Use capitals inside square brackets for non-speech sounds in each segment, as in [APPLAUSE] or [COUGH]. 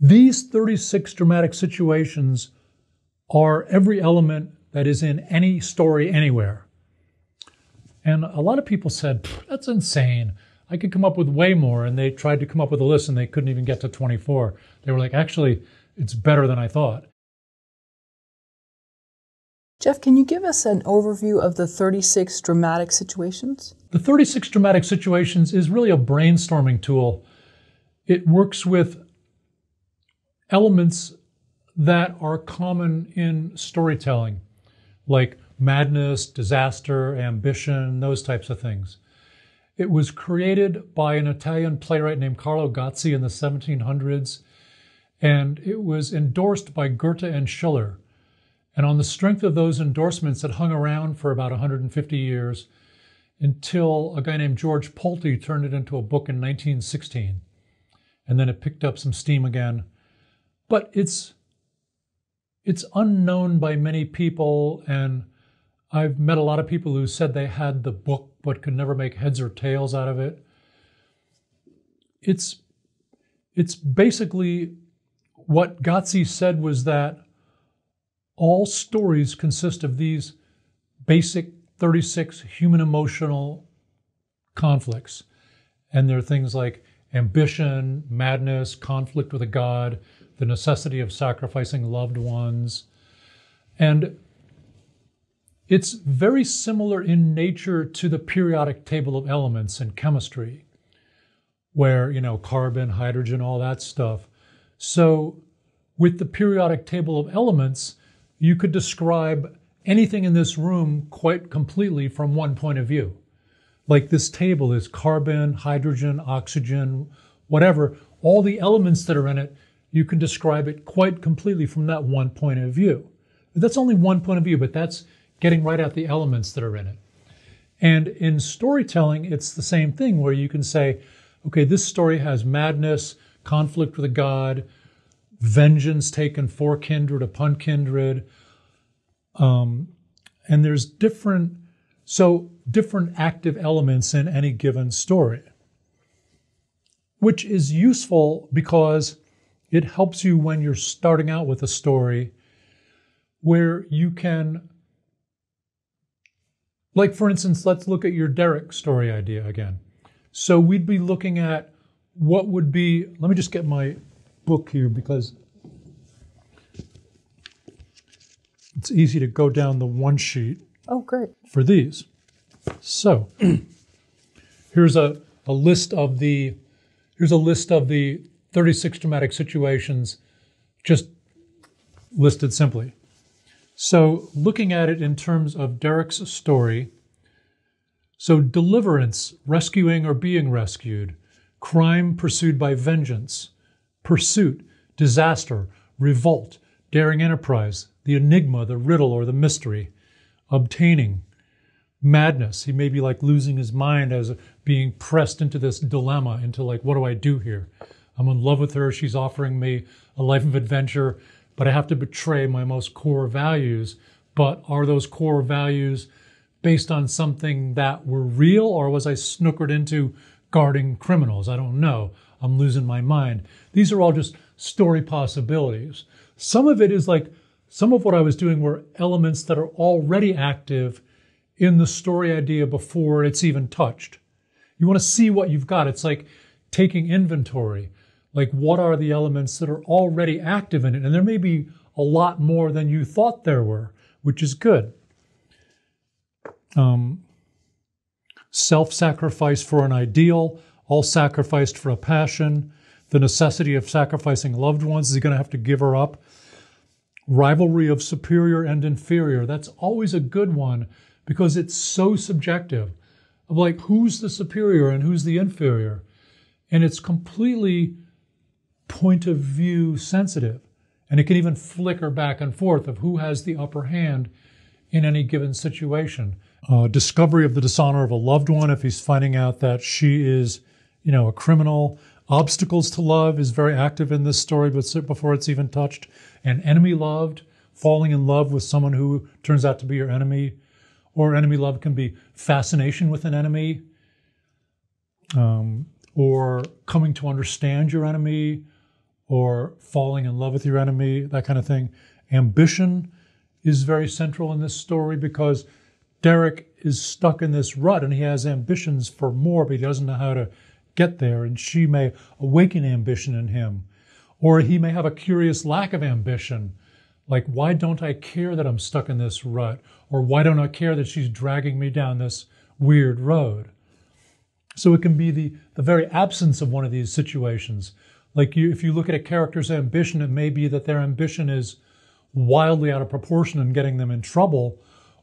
These 36 dramatic situations are every element that is in any story anywhere. And a lot of people said, that's insane. I could come up with way more. And they tried to come up with a list and they couldn't even get to 24. They were like, actually, it's better than I thought. Jeff, can you give us an overview of the 36 dramatic situations? The 36 dramatic situations is really a brainstorming tool. It works with elements that are common in storytelling, like madness, disaster, ambition, those types of things. It was created by an Italian playwright named Carlo Gozzi in the 1700s, and it was endorsed by Goethe and Schiller. And on the strength of those endorsements, it hung around for about 150 years until a guy named George Polti turned it into a book in 1916. And then it picked up some steam again. But it's it's unknown by many people, and I've met a lot of people who said they had the book but could never make heads or tails out of it. It's it's basically what Gozzi said was that all stories consist of these basic 36 human emotional conflicts. And there are things like ambition, madness, conflict with a god, the necessity of sacrificing loved ones. And it's very similar in nature to the periodic table of elements in chemistry, where, you know, carbon, hydrogen, all that stuff. So, with the periodic table of elements, you could describe anything in this room quite completely from one point of view. Like this table is carbon, hydrogen, oxygen, whatever, all the elements that are in it you can describe it quite completely from that one point of view. That's only one point of view, but that's getting right at the elements that are in it. And in storytelling, it's the same thing where you can say, okay, this story has madness, conflict with a god, vengeance taken for kindred upon kindred. Um, and there's different, so different active elements in any given story, which is useful because it helps you when you're starting out with a story where you can, like for instance, let's look at your Derek story idea again. So we'd be looking at what would be, let me just get my book here because it's easy to go down the one sheet. Oh, great. For these. So [CLEARS THROAT] here's a, a list of the here's a list of the 36 dramatic situations, just listed simply. So, looking at it in terms of Derek's story, so deliverance, rescuing or being rescued, crime pursued by vengeance, pursuit, disaster, revolt, daring enterprise, the enigma, the riddle, or the mystery, obtaining, madness. He may be like losing his mind as being pressed into this dilemma, into like, what do I do here? I'm in love with her. She's offering me a life of adventure, but I have to betray my most core values. But are those core values based on something that were real, or was I snookered into guarding criminals? I don't know. I'm losing my mind. These are all just story possibilities. Some of it is like some of what I was doing were elements that are already active in the story idea before it's even touched. You want to see what you've got. It's like taking inventory like what are the elements that are already active in it? And there may be a lot more than you thought there were which is good. Um, self-sacrifice for an ideal all sacrificed for a passion the necessity of sacrificing loved ones is he going to have to give her up. Rivalry of superior and inferior that's always a good one because it's so subjective. Of like who's the superior and who's the inferior? And it's completely point of view sensitive. And it can even flicker back and forth of who has the upper hand in any given situation. Uh, discovery of the dishonor of a loved one if he's finding out that she is, you know, a criminal. Obstacles to love is very active in this story, but before it's even touched. And enemy loved, falling in love with someone who turns out to be your enemy. Or enemy love can be fascination with an enemy, um, or coming to understand your enemy, or falling in love with your enemy, that kind of thing. Ambition is very central in this story because Derek is stuck in this rut and he has ambitions for more, but he doesn't know how to get there. And she may awaken ambition in him. Or he may have a curious lack of ambition. Like, why don't I care that I'm stuck in this rut? Or why don't I care that she's dragging me down this weird road? So it can be the, the very absence of one of these situations. Like you, if you look at a character's ambition, it may be that their ambition is wildly out of proportion and getting them in trouble,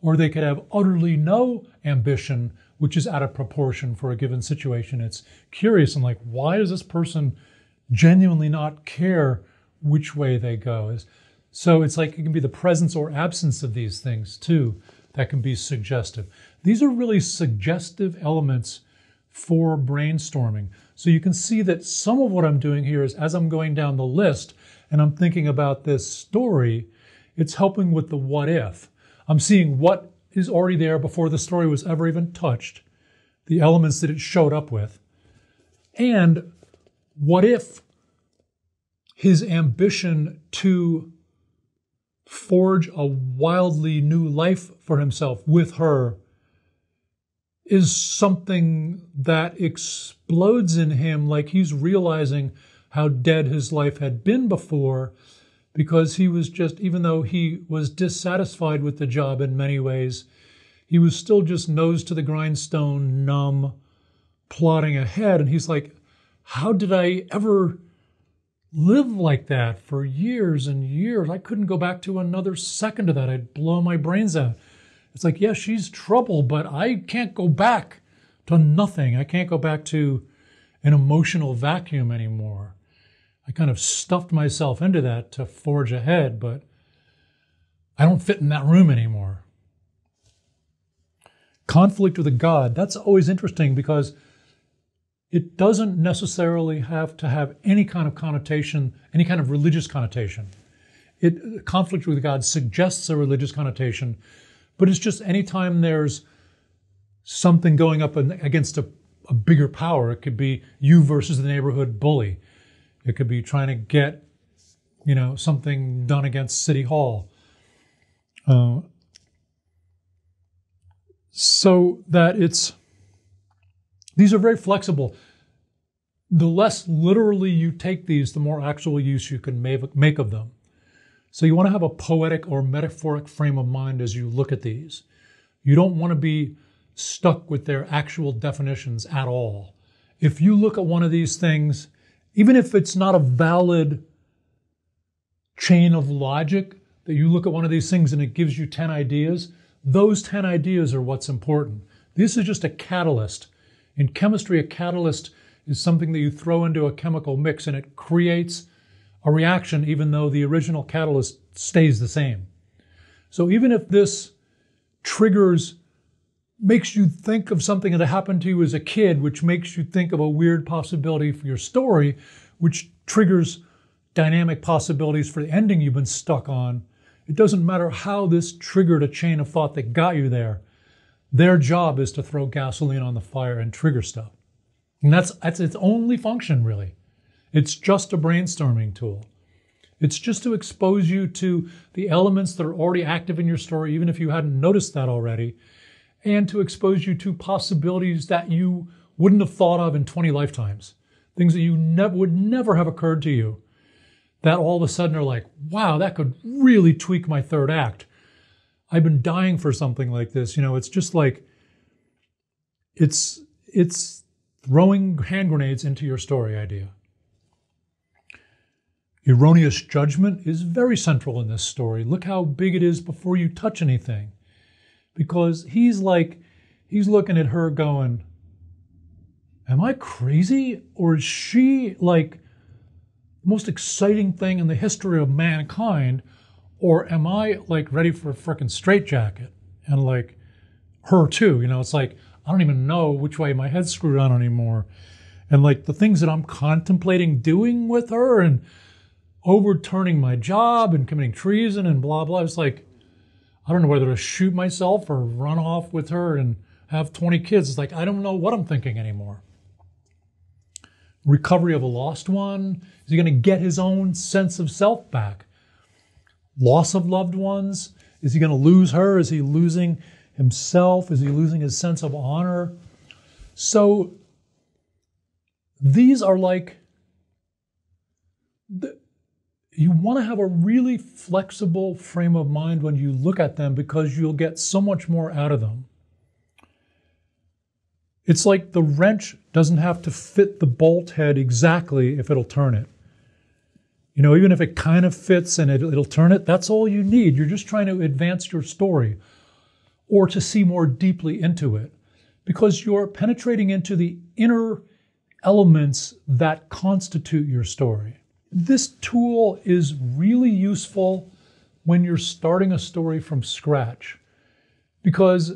or they could have utterly no ambition, which is out of proportion for a given situation. It's curious and like, why does this person genuinely not care which way they go? So it's like it can be the presence or absence of these things too that can be suggestive. These are really suggestive elements for brainstorming. So you can see that some of what I'm doing here is as I'm going down the list and I'm thinking about this story, it's helping with the what if. I'm seeing what is already there before the story was ever even touched, the elements that it showed up with. And what if his ambition to forge a wildly new life for himself with her is something that explodes in him like he's realizing how dead his life had been before because he was just, even though he was dissatisfied with the job in many ways, he was still just nose to the grindstone, numb, plodding ahead. And he's like, How did I ever live like that for years and years? I couldn't go back to another second of that. I'd blow my brains out. It's like, yeah, she's trouble, but I can't go back to nothing. I can't go back to an emotional vacuum anymore. I kind of stuffed myself into that to forge ahead, but I don't fit in that room anymore. Conflict with a God, that's always interesting because it doesn't necessarily have to have any kind of connotation, any kind of religious connotation. It, conflict with God suggests a religious connotation but it's just anytime there's something going up against a, a bigger power, it could be you versus the neighborhood bully. It could be trying to get, you know, something done against City Hall. Uh, so that it's, these are very flexible. The less literally you take these, the more actual use you can make of them. So you want to have a poetic or metaphoric frame of mind as you look at these. You don't want to be stuck with their actual definitions at all. If you look at one of these things, even if it's not a valid chain of logic, that you look at one of these things and it gives you 10 ideas, those 10 ideas are what's important. This is just a catalyst. In chemistry, a catalyst is something that you throw into a chemical mix and it creates a reaction even though the original catalyst stays the same. So even if this triggers, makes you think of something that happened to you as a kid, which makes you think of a weird possibility for your story, which triggers dynamic possibilities for the ending you've been stuck on, it doesn't matter how this triggered a chain of thought that got you there. Their job is to throw gasoline on the fire and trigger stuff. And that's, that's its only function, really. It's just a brainstorming tool. It's just to expose you to the elements that are already active in your story, even if you hadn't noticed that already, and to expose you to possibilities that you wouldn't have thought of in 20 lifetimes, things that you ne- would never have occurred to you, that all of a sudden are like, wow, that could really tweak my third act. I've been dying for something like this. You know, it's just like, it's, it's throwing hand grenades into your story idea. Erroneous judgment is very central in this story. Look how big it is before you touch anything. Because he's like, he's looking at her going, Am I crazy? Or is she like the most exciting thing in the history of mankind? Or am I like ready for a freaking straitjacket? And like her too, you know, it's like, I don't even know which way my head's screwed on anymore. And like the things that I'm contemplating doing with her and overturning my job and committing treason and blah, blah. It's like, I don't know whether to shoot myself or run off with her and have 20 kids. It's like, I don't know what I'm thinking anymore. recovery of a lost one? Is he going to get his own sense of self back? Loss of loved ones? Is he going to lose her? Is he losing himself? Is he losing his sense of honor? So these are like, you want to have a really flexible frame of mind when you look at them because you'll get so much more out of them. It's like the wrench doesn't have to fit the bolt head exactly if it'll turn it. You know, even if it kind of fits and it, will turn it, that's all you need. You're just trying to advance your story or to see more deeply into it because you're penetrating into the inner elements that constitute your story. This tool is really useful when you're starting a story from scratch. Because,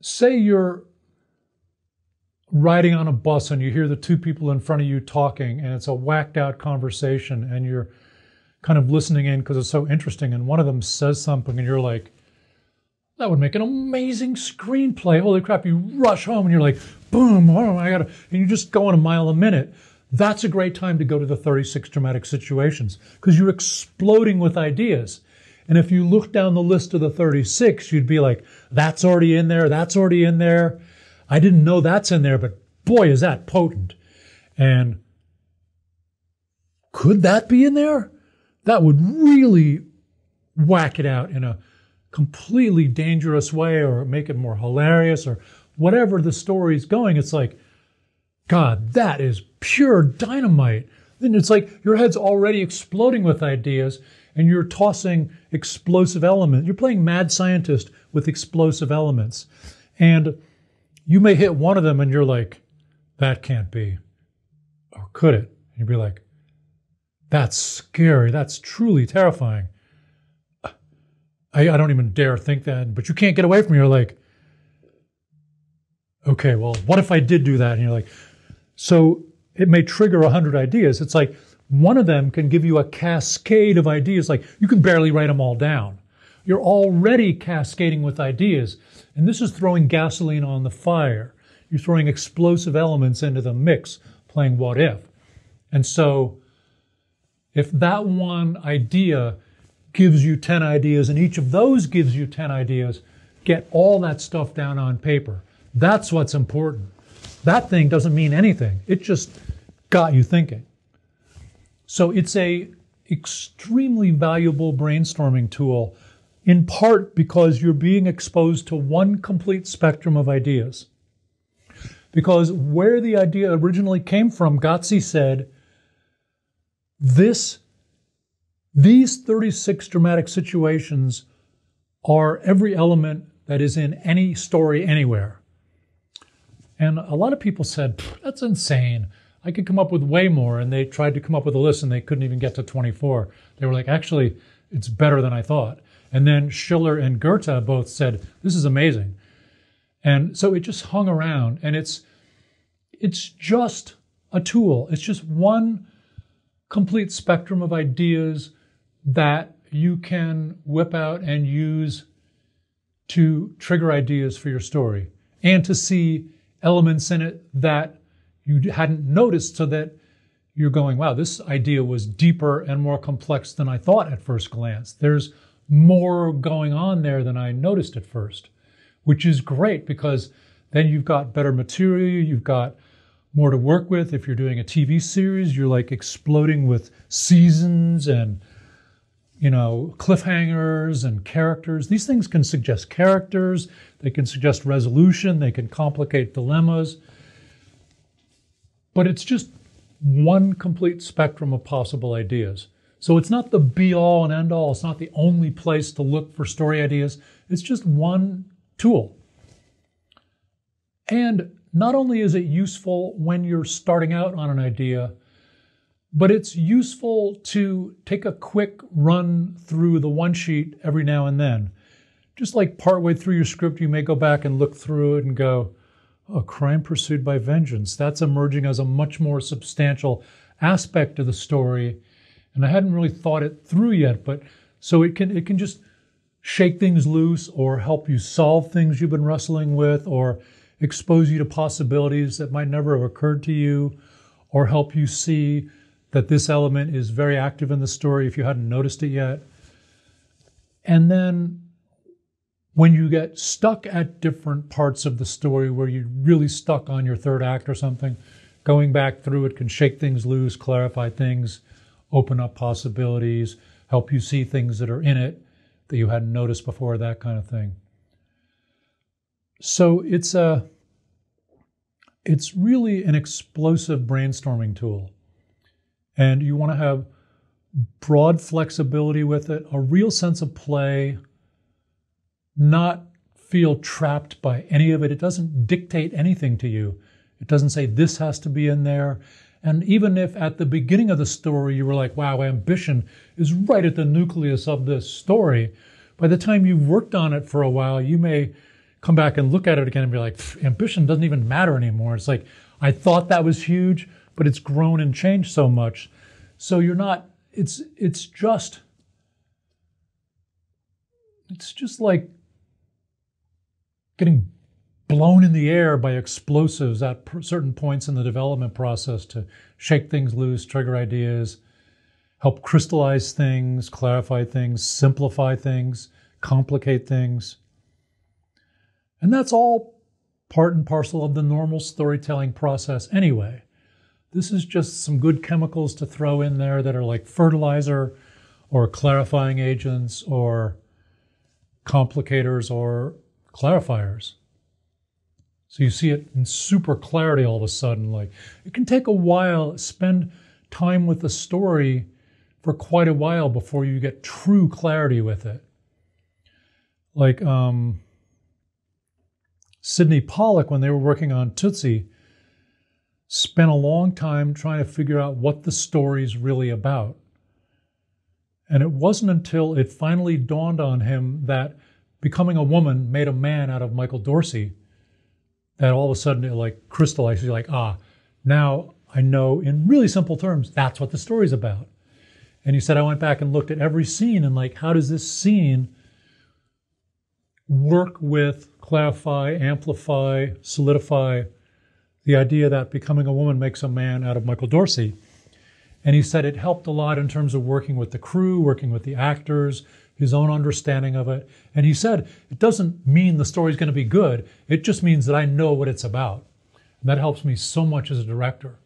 say, you're riding on a bus and you hear the two people in front of you talking and it's a whacked out conversation and you're kind of listening in because it's so interesting and one of them says something and you're like that would make an amazing screenplay. Holy crap you rush home and you're like boom oh i gotta and you're just going a mile a minute that's a great time to go to the 36 dramatic situations because you're exploding with ideas and if you look down the list of the 36 you'd be like that's already in there that's already in there I didn't know that's in there, but boy, is that potent. And could that be in there? That would really whack it out in a completely dangerous way or make it more hilarious or whatever the story is going. It's like, God, that is pure dynamite. Then it's like your head's already exploding with ideas and you're tossing explosive elements. You're playing mad scientist with explosive elements. And you may hit one of them and you're like, that can't be. Or could it? And you'd be like, that's scary. That's truly terrifying. I, I don't even dare think that, but you can't get away from it. You're like, okay, well, what if I did do that? And you're like, so it may trigger a hundred ideas. It's like one of them can give you a cascade of ideas. Like you can barely write them all down. You're already cascading with ideas. And this is throwing gasoline on the fire. You're throwing explosive elements into the mix, playing what if. And so, if that one idea gives you 10 ideas and each of those gives you 10 ideas, get all that stuff down on paper. That's what's important. That thing doesn't mean anything. It just got you thinking. So it's a extremely valuable brainstorming tool in part because you're being exposed to one complete spectrum of ideas. Because where the idea originally came from, Gozzi said, this, these 36 dramatic situations are every element that is in any story anywhere. And a lot of people said, that's insane. I could come up with way more. And they tried to come up with a list and they couldn't even get to 24. They were like, actually, it's better than I thought. And then Schiller and Goethe both said, "This is amazing." And so it just hung around, and it's it's just a tool. It's just one complete spectrum of ideas that you can whip out and use to trigger ideas for your story and to see elements in it that you hadn't noticed so that you're going, wow, this idea was deeper and more complex than I thought at first glance. There's more going on there than I noticed at first, which is great because then you've got better material, you've got more to work with. If you're doing a TV series, you're like exploding with seasons and you know, cliffhangers and characters. These things can suggest characters, they can suggest resolution, they can complicate dilemmas. But it's just one complete spectrum of possible ideas. So it's not the be all and end all. It's not the only place to look for story ideas. It's just one tool. And not only is it useful when you're starting out on an idea, but it's useful to take a quick run through the one sheet every now and then. Just like partway through your script, you may go back and look through it and go, a oh, crime pursued by vengeance. That's emerging as a much more substantial aspect of the story and I hadn't really thought it through yet, but so it can it can just shake things loose or help you solve things you've been wrestling with or expose you to possibilities that might never have occurred to you or help you see that this element is very active in the story if you hadn't noticed it yet. And then when you get stuck at different parts of the story where you're really stuck on your third act or something, going back through it can shake things loose, clarify things, open up possibilities, help you see things that are in it that you hadn't noticed before, that kind of thing. So it's a it's really an explosive brainstorming tool. And you want to have broad flexibility with it, a real sense of play, not feel trapped by any of it. It doesn't dictate anything to you. It doesn't say this has to be in there. And even if at the beginning of the story you were like, wow, ambition is right at the nucleus of this story, by the time you've worked on it for a while, you may come back and look at it again and be like, ambition doesn't even matter anymore. It's like, I thought that was huge, but it's grown and changed so much. So you're not, it's, it's just, it's just like getting blown in the air by explosives at certain points in the development process to shake things loose, trigger ideas, help crystallize things, clarify things, simplify things, complicate things. And that's all part and parcel of the normal storytelling process anyway. This is just some good chemicals to throw in there that are like fertilizer or clarifying agents or complicators or clarifiers. So you see it in super clarity all of a sudden. Like it can take a while, spend time with the story for quite a while before you get true clarity with it. Like um, Sydney Pollack, when they were working on Tootsie, spent a long time trying to figure out what the story's really about. And it wasn't until it finally dawned on him that becoming a woman made a man out of Michael Dorsey that all of a sudden it like crystallized. You're like, ah, now I know in really simple terms that's what the story's about. And he said, I went back and looked at every scene and like, how does this scene work with, clarify, amplify, solidify the idea that becoming a woman makes a man out of Michael Dorsey? And he said it helped a lot in terms of working with the crew, working with the actors, his own understanding of it. And he said, it doesn't mean the story's going to be good. It just means that I know what it's about. And that helps me so much as a director.